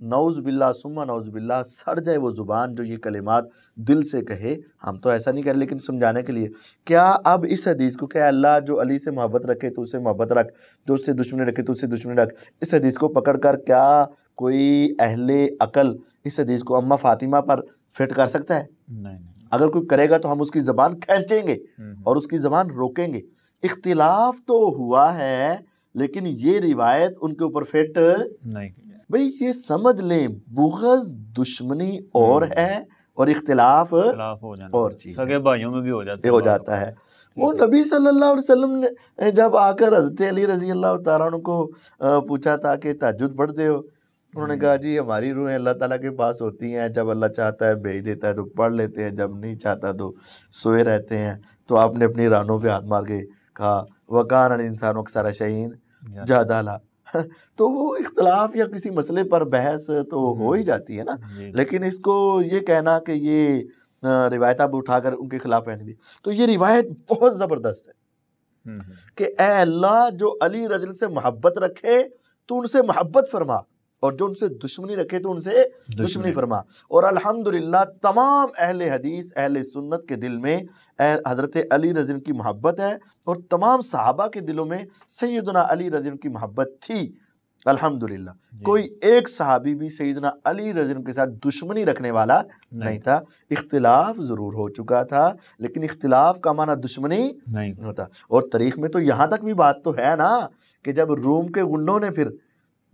Speaker 1: नौज़ बिल्ला सुम्मा नौज़ बिल्ला सड़ जाए वो ज़ुबान जो ये कलिमात दिल से कहे। हम तो ऐसा नहीं करें लेकिन समझाने के लिए। क्या अब इस हदीस को क्या अल्लाह जो अली से मोहब्बत रखे तो उससे मोहब्बत रख जो उससे दुश्मनी रखे तो उससे दुश्मनी रख। इस हदीस को पकड़ कर क्या कोई अहले अकल इस हदीस को अम्मा फ़ातिमा पर फिट कर सकता है?
Speaker 2: नहीं नहीं।
Speaker 1: अगर कोई करेगा तो हम उसकी ज़बान खींचेंगे
Speaker 2: हम्म,
Speaker 1: और उसकी ज़बान रोकेंगे। इख्तिलाफ तो हुआ है लेकिन ये रिवायत उनके ऊपर फिट
Speaker 2: नहीं।
Speaker 1: भाई ये समझ लें बुगज दुश्मनी और
Speaker 2: हम्म।
Speaker 1: है और इख्तिलाफ
Speaker 2: हो
Speaker 1: और चीज़
Speaker 2: सगे भाइयों में भी हो जाता
Speaker 1: ये हो जाता है। वो नबी सल्लल्लाहु अलैहि वसल्लम ने जब आकर हज़रत अली रज़ी अल्लाह अन्हु को पूछा था कि तहज्जुद पढ़ते हो? उन्होंने कहा जी हमारी रूहें अल्लाह ताला के पास होती हैं। जब अल्लाह चाहता है भेज देता है तो पढ़ लेते हैं। जब नहीं चाहता तो सोए रहते हैं। तो आपने अपनी रानों पे हाथ मार के कहा वकान इंसान अक्सर शहीन जादाला तो वो इख्तलाफ या किसी मसले पर बहस तो हो ही जाती है ना। लेकिन इसको ये कहना कि ये रिवायत आप उठाकर उनके खिलाफ पहन दी। तो ये रिवायत बहुत ज़बरदस्त है
Speaker 2: हम्म, हम्म,
Speaker 1: कि अल्लाह जो अली रजल से मोहब्बत रखे तो उनसे मोहब्बत फरमा। और जो उनसे दुश्मनी रखे तो उनसे दुश्मनी दुश्मनी फरमा। और अल्हम्दुलिल्लाह तमाम अहले हदीस अहले सुन्नत के दिल में हज़रत अली रज़न की मोहब्बत है और तमाम सहाबा के दिलों में सैदना अली रज़न की मोहब्बत थी। अल्हम्दुलिल्लाह। कोई एक सहाबी भी सैदना अली रज़न के साथ दुश्मनी रखने वाला नहीं नहीं था। इख्तिलाफ ज़रूर हो चुका था लेकिन इख्तिलाफ का माना दुश्मनी
Speaker 2: नहीं
Speaker 1: होता। और तारीख में तो यहाँ तक भी बात तो है ना कि जब रूम के गुंडों ने फिर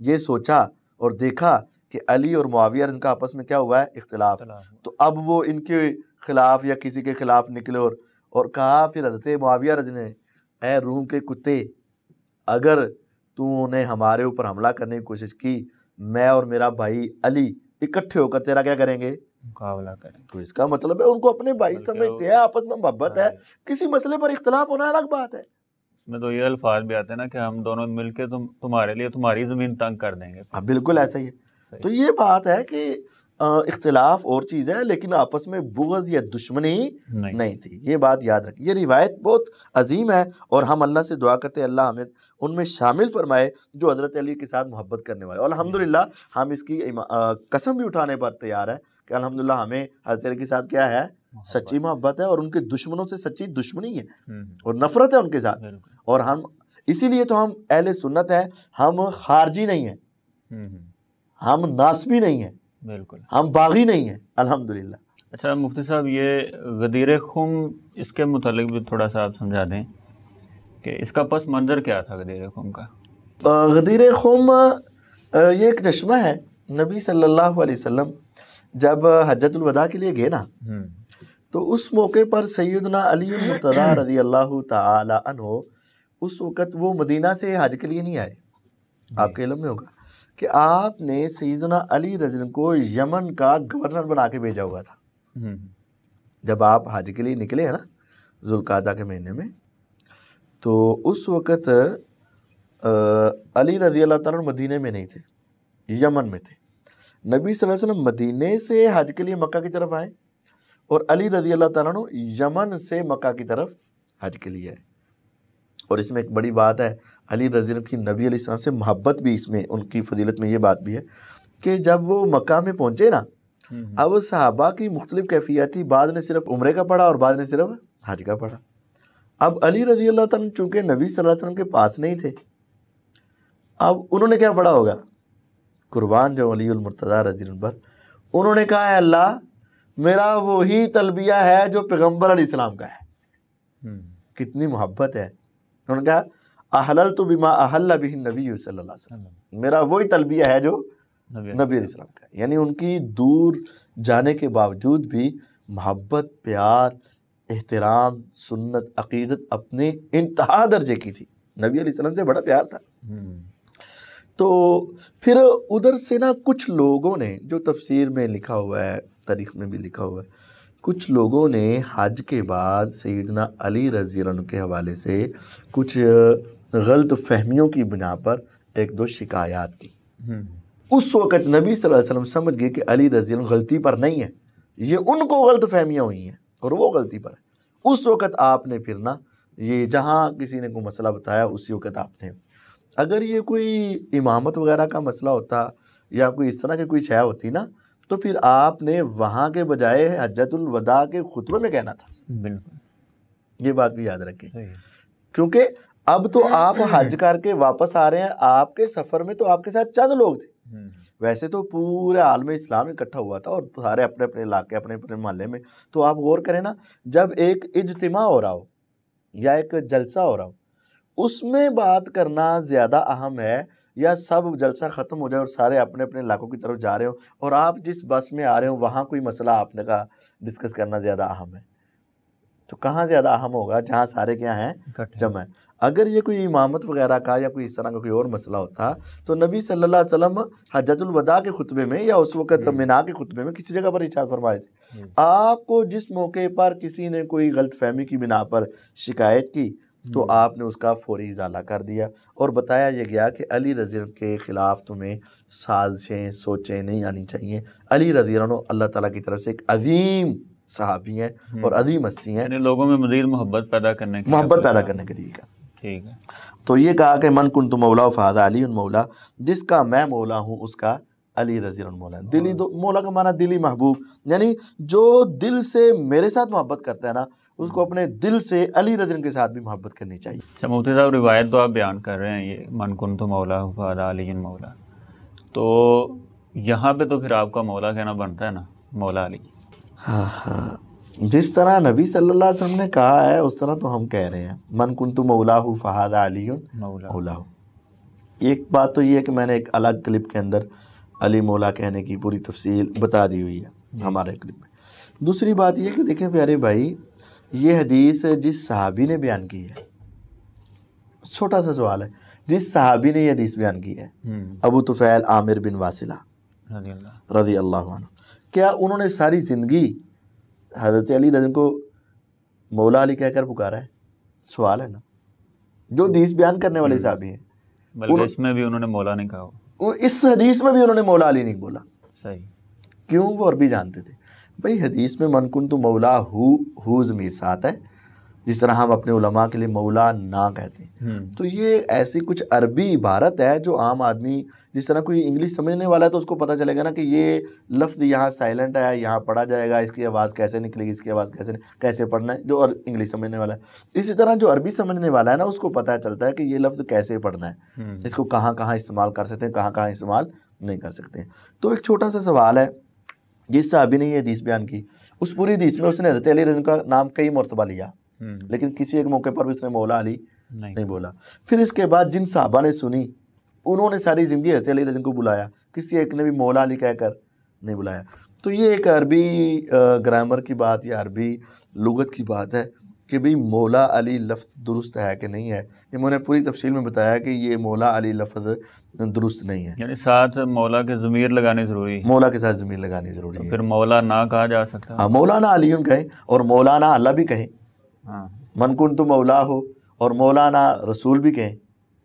Speaker 1: ये सोचा और देखा कि अली और मुआविया इनका आपस में क्या हुआ है? इख्तलाफ। तो अब वो इनके खिलाफ या किसी के खिलाफ निकले और और कहा फिर हज़रत मुआविया रज ने ए रूम के कुत्ते अगर तूने हमारे ऊपर हमला करने की कोशिश की मैं और मेरा भाई अली इकट्ठे होकर तेरा क्या करेंगे?
Speaker 2: मुकाबला करें
Speaker 1: तो इसका मतलब है उनको अपने भाई समझते हैं आपस में मोहब्बत है।
Speaker 2: हाँ,
Speaker 1: किसी मसले पर इख्तलाफ होना अलग बात है।
Speaker 2: इसमें तो ये अल्फाज भी आते हैं ना कि हम दोनों मिलके तुम तुम्हारे लिए तुम्हारी ज़मीन तंग कर देंगे।
Speaker 1: हाँ बिल्कुल ऐसा ही है। तो ये बात है कि इख्तलाफ और चीज़ है लेकिन आपस में बुगज़ या दुश्मनी
Speaker 2: नहीं।
Speaker 1: नहीं थी। ये बात याद रखिए ये रिवायत बहुत अजीम है और हम अल्लाह से दुआ करते हैं अल्लाह हमें उनमें शामिल फरमाए जो हज़रत अली के साथ मोहब्बत करने वाले। और अल्हम्दुलिल्लाह हम इसकी कसम भी उठाने पर तैयार है कि अल्हम्दुलिल्लाह हमें हज़रत अली के साथ क्या है? सच्ची मोहब्बत है और उनके दुश्मनों से सच्ची दुश्मनी है।
Speaker 2: हम्म,
Speaker 1: और नफ़रत है उनके साथ। और हम इसीलिए तो हम अहले सुन्नत हैं हम खारजी नहीं हैं।
Speaker 2: हम्म, हम्म,
Speaker 1: हम नासबी नहीं हैं।
Speaker 2: बिल्कुल।
Speaker 1: हम बागी नहीं हैं अल्हम्दुलिल्लाह।
Speaker 2: अच्छा मुफ्ती साहब ये गदीर खुम इसके मुतालिक भी थोड़ा सा आप समझा दें कि इसका पस मंज़र क्या था गदीर खुम का?
Speaker 1: गदीर खुम ये एक चश्मा है नबी सल्लल्लाहु अलैहि वसल्लम जब हजतुलवदा के लिए गए ना
Speaker 2: हम्म,
Speaker 1: तो उस मौके पर सैदना अली मुर्तज़ा रज़ी अल्लाह ताला उस वक़्त वो मदीना से हज के लिए नहीं आए। आपके इल्म में होगा कि आपने सैदना अली रज़न को यमन का गवर्नर बना के भेजा हुआ था।
Speaker 2: हम्म,
Speaker 1: जब आप हज के लिए निकले हैं ना जुल्कादा के महीने में तो उस वक़्त अली रज़ी अल्लाह ताला मदीने में नहीं थे यमन में थे। नबी वसल्लम मदीने से हज के लिए मक्का की तरफ़ आए। और अली रज़ी अल्लाह ताला अन्हु यमन से मक्का की तरफ़ हज के लिए आए। और इसमें एक बड़ी बात है अली रज़ी की नबी अलैहि सल्लम से मोहब्बत भी इसमें उनकी फजीलत में ये बात भी है कि जब वो मक्का में पहुँचे ना अब सहाबा की मुख्तलिफ़ कैफियत थी बाद ने सिर्फ़ उम्र का पढ़ा और बाद ने सिर्फ़ हज का पढ़ा। अब अली रज़ी अल्लाह तआला चूँकि नबी वसल्लम के पास नहीं थे अब उन्होंने क्या पढ़ा होगा? कुर्बान जो अली मुर्तज़ा रज़ी पर उन्होंने कहा है अल्लाह मेरा वही तलबिया है जो पैगंबर इस्लाम का है।
Speaker 2: हम्म,
Speaker 1: कितनी मोहब्बत है। उन्होंने कहा अहलल तो बिमा अहल्ला बिही नबी वसल्लम। मेरा वही तलबिया है जो
Speaker 2: नबी
Speaker 1: इस्लाम का यानी उनकी दूर जाने के बावजूद भी मोहब्बत प्यार एहतराम सुन्नत अकीदत अपने इंतहा दर्जे की थी। नबी अलैहिस्सलाम से बड़ा प्यार था।
Speaker 2: हम्म,
Speaker 1: तो फिर उधर से ना कुछ लोगों ने जो तफसीर में लिखा हुआ है तारीख में भी लिखा हुआ है। कुछ लोगों ने हज के बाद सैदना अली रज़ी के हवाले से कुछ गलत फहमियों की बिना पर एक दो शिकायत की।
Speaker 2: हम्म,
Speaker 1: उस वक़्त नबी सल्लल्लाहु अलैहि वसल्लम समझ गए कि अली रज़ी गलती पर नहीं है। ये उनको गलत फहमियाँ हुई हैं और वो गलती पर है। उस वक़्त आपने फिर ना ये जहाँ किसी ने कोई मसला बताया उसी वक़्त आपने। अगर ये कोई इमामत वगैरह का मसला होता या कोई इस तरह की कोई शय होती ना तो फिर आपने वहाँ के बजाय हजतुल वदा के खुतबे में कहना था।
Speaker 2: बिल्कुल।
Speaker 1: ये बात भी याद रखें। क्योंकि अब तो आप हज करके वापस आ रहे हैं आपके सफ़र में तो आपके साथ चंद लोग थे।
Speaker 2: हम्म,
Speaker 1: वैसे तो पूरे आलम इस्लाम इकट्ठा हुआ था और सारे अपने अपने इलाके अपने अपने मोहल्ले में। तो आप गौर करें ना जब एक इज्तिमा हो रहा हो या एक जलसा हो रहा हो उसमें बात करना ज़्यादा अहम है या सब जलसा ख़त्म हो जाए और सारे अपने अपने इलाकों की तरफ़ जा रहे हो और आप जिस बस में आ रहे हो वहाँ कोई मसला आपने का डिस्कस करना ज़्यादा अहम है? तो कहाँ ज़्यादा अहम होगा जहाँ सारे क्या हैं जमा है? अगर ये कोई इमामत वगैरह का या कोई इस तरह का कोई और मसला होता तो नबी सल्लल्लाहु अलैहि वसल्लम हजतुल वदा के खुतबे में या उस वक़्त। मिना के खुतबे में किसी जगह पर इशाद फरमाए थे। आपको जिस मौके पर किसी ने कोई गलत फहमी की बिना पर शिकायत की तो
Speaker 2: हम्म।
Speaker 1: आपने उसका फौरी इजाला कर दिया और बताया ये गया कि अली रज़ी के ख़िलाफ़ तुम्हें साजिशें सोचें नहीं आनी चाहिए। अली रज़ी अल्लाह अल्लाह ताला की तरफ़ से एक अजीम सहाबी हैं और
Speaker 2: हम्म।
Speaker 1: अजीम हस्ती हैं।
Speaker 2: लोगों में मजीद मोहब्बत पैदा करने के
Speaker 1: मोहब्बत पैदा करने के लिए का
Speaker 2: ठीक है।
Speaker 1: तो ये कहा कि मन कुन तो मौला फ़ादा अली उन मौला जिसका मैं मौला हूँ उसका अली रज़ी मौला। दिली दो मौला का माना दिली महबूब। यानी जो दिल से मेरे साथ मोहब्बत करता है ना उसको अपने दिल से अली अल्लाह के साथ भी मोहब्बत करनी चाहिए।
Speaker 2: अच्छा मुफ्ती साहब रिवायत तो आप बयान कर रहे हैं ये मन कुन तो मौला अली मौला। तो यहाँ पे तो फिर आपका मौला कहना बनता है ना मौला अली।
Speaker 1: हाँ हाँ। जिस तरह नबी सल्लल्लाहु अलैहि वसल्लम ने कहा है उस तरह तो हम कह रहे हैं। मन कुन तो मौला हूँ फ़हादा अली
Speaker 2: मौला।
Speaker 1: मौला एक बात तो ये है कि मैंने एक अलग क्लिप के अंदर अली मौला कहने की पूरी तफसील बता दी हुई है हमारे क्लिप में। दूसरी बात ये कि देखें प्यारे भाई ये हदीस जिस सहाबी ने बयान की है। छोटा सा सवाल है। जिस सहाबी ने ये हदीस बयान की है
Speaker 2: हम्म,
Speaker 1: अबू तुफ़ैल आमिर बिन वासिला
Speaker 2: रज़ी अल्लाह
Speaker 1: क्या उन्होंने सारी ज़िंदगी हज़रत अली रज़ी को मौला अली कहकर पुकारा है? सवाल है ना। जो हदीस बयान करने वाले साहबी हैं।
Speaker 2: बल्कि इसमें भी उन्होंने मौला नहीं कहा
Speaker 1: इस हदीस में भी उन्होंने मौला अली नहीं बोला।
Speaker 2: सही।
Speaker 1: क्यों? वो अरबी जानते थे। भाई हदीस में मनकुन तो मौला हु हु ज़मीर साथ है जिस तरह हम अपने उलमा के लिए मौला ना कहते हैं।
Speaker 2: हम्म,
Speaker 1: तो ये ऐसी कुछ अरबी इबारत है जो आम आदमी जिस तरह कोई इंग्लिश समझने वाला है तो उसको पता चलेगा ना कि ये लफ्ज़ यहाँ साइलेंट है यहाँ पढ़ा जाएगा इसकी आवाज़ कैसे निकलेगी इसकी आवाज़ कैसे कैसे पढ़ना है जो और इंग्लिश समझने वाला है। इसी तरह जो अरबी समझने वाला है ना उसको पता चलता है कि ये लफ्ज़ कैसे पढ़ना है।
Speaker 2: हम्म,
Speaker 1: इसको कहाँ कहाँ इस्तेमाल कर सकते हैं कहाँ कहाँ इस्तेमाल नहीं कर सकते तो एक छोटा सा सवाल है जिस साहबी ने ये हदीस बयान की उस पूरी हदीस में उसने हज़रत अली रजन का नाम कई मरतबा लिया।
Speaker 2: हम्म,
Speaker 1: लेकिन किसी एक मौके पर भी उसने मौला अली
Speaker 2: नहीं।
Speaker 1: नहीं बोला। फिर इसके बाद जिन साहबा ने सुनी उन्होंने सारी ज़िंदगी हज़रत अली रजन को बुलाया। किसी एक ने भी मौला अली कहकर नहीं बुलाया। तो ये एक अरबी ग्रामर की बात या अरबी लुगत की बात है। कि भाई मौला अली लफ्ज़ दुरुस्त है कि नहीं है? मैंने पूरी तफसील में बताया कि ये मौला अली लफ्ज़ दुरुस्त नहीं है।
Speaker 2: यानी साथ मौला के ज़मीर लगाने ज़रूरी है।
Speaker 1: मौला के साथ ज़मीन लगानी ज़रूरी तो है।
Speaker 2: फिर मौला ना कहा जा सकता।
Speaker 1: हाँ मौलाना अली कहें और मौलाना अल्लाह भी कहें।
Speaker 2: हाँ।
Speaker 1: मनकुन तो मौला हो और मौलाना रसूल भी कहें।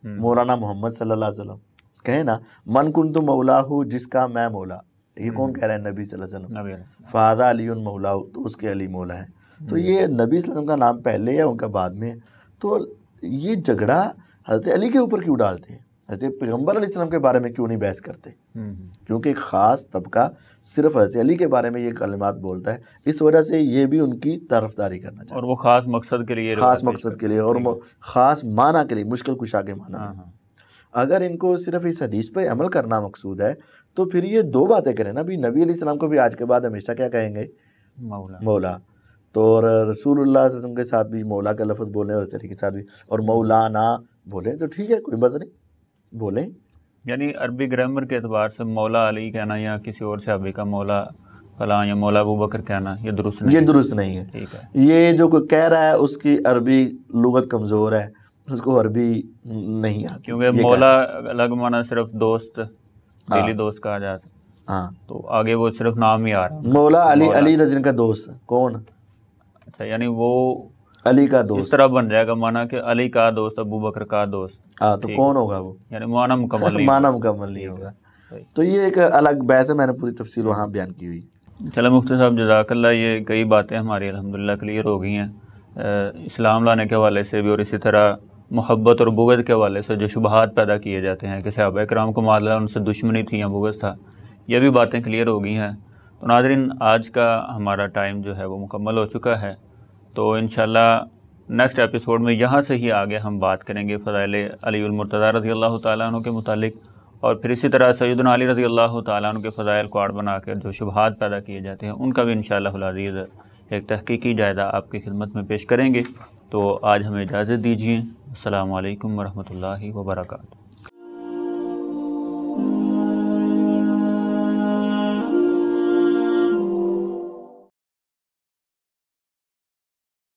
Speaker 2: हम्म,
Speaker 1: मौलाना मोहम्मद अलैहि वसल्लम। कहे ना मन कुन तो मौला हो जिसका मैं मौला। ये कौन कह रहा है नबी सल्लल्लाहु अलैहि वसल्लम? फ़ादा अली मौला तो उसके अली मौला है। तो ये नबी सल्लल्लाहु वसल्लम का नाम पहले है उनका बाद में? तो ये झगड़ा हज़रत अली के ऊपर क्यों डालते हैं? हज़रत पैगंबर अलैहिस्सलाम के बारे में क्यों नहीं बहस करते?
Speaker 2: हम्म, हम्म,
Speaker 1: क्योंकि एक ख़ास तबका सिर्फ़ हज़रत अली के बारे में ये कलिमात बोलता है। इस वजह से ये भी उनकी तरफदारी करना चाहिए
Speaker 2: और वो ख़ास मकसद के लिए
Speaker 1: ख़ास मकसद के लिए और ख़ास माना के लिए मुश्किल कुशा के माना
Speaker 2: हाँ। हाँ।
Speaker 1: अगर इनको सिर्फ़ इस हदीस पर अमल करना मकसूद है तो फिर ये दो बातें करें ना। भी नबी सलाम को भी आज के बाद हमेशा क्या कहेंगे?
Speaker 2: मौला।
Speaker 1: मौला। तो और रसूलुल्लाह सल्लल्लाहु के साथ भी मौला का लफ्ज़ बोलें और तरीके के साथ भी। और मौलाना बोलें तो ठीक है कोई बात नहीं बोलें।
Speaker 2: यानी अरबी ग्रामर के अतबार से मौला अली कहना या किसी और सहाबी का मौला फलां या मौला अबू बकर कहना ये दुरुस्त नहीं
Speaker 1: ये दुरुस्त नहीं है।
Speaker 2: ठीक है।
Speaker 1: ये जो कोई कह रहा है उसकी अरबी लुगत कमज़ोर है उसको अरबी नहीं आती।
Speaker 2: क्योंकि मौला अलग माना सिर्फ़ दोस्त
Speaker 1: हाँ।
Speaker 2: दिली दोस्त कहा जा सकता
Speaker 1: सकते- हाँ।
Speaker 2: तो आगे वो सिर्फ़ नाम ही आ रहा है।
Speaker 1: मौला अली अली रजन का दोस्त कौन?
Speaker 2: अच्छा यानी वो
Speaker 1: अली का दोस्त।
Speaker 2: इस तरह बन जाएगा माना कि अली का दोस्त अबू बकर का दोस्त।
Speaker 1: हाँ तो कौन होगा वो?
Speaker 2: यानी माना मुकम्मल
Speaker 1: माना मुकम्मल नहीं होगा। तो ये एक अलग बहस है मैंने पूरी तफसील वहाँ बयान की हुई
Speaker 2: चलो मुफ्ती साहब जजाकल्ला ये कई बातें हमारी अलहमदिल्ला क्लियर हो गई हैं। इस्लाम लाने के हवाले से भी और इसी तरह मोहब्बत और बुगत के हवाले से जो शुबहात पैदा किए जाते हैं कि सहाबा कराम को मामला उनसे दुश्मनी थी या बुगत था ये भी बातें क्लियर हो गई हैं। तो नाजरीन, आज का हमारा टाइम जो है वो मुकम्मल हो चुका है। तो इन नेक्स्ट एपिसोड में यहाँ से ही आगे हम बात करेंगे फ़ज़ाइल अलीमरतज़ा रज़ी अल्लाह तु के मुतालिक और फिर इसी तरह सैदन अली रज़ी अल्लाह तु के फ़ज़ाइल को आड़ बनाकर जो शुबहात पैदा किए जाते हैं, उनका भी इन शज़ीज़ एक तहकीकी जायदा आपकी खिदमत में पेश करेंगे। तो आज हमें इजाज़त दीजिए। अल्लाम वरहमल वर्का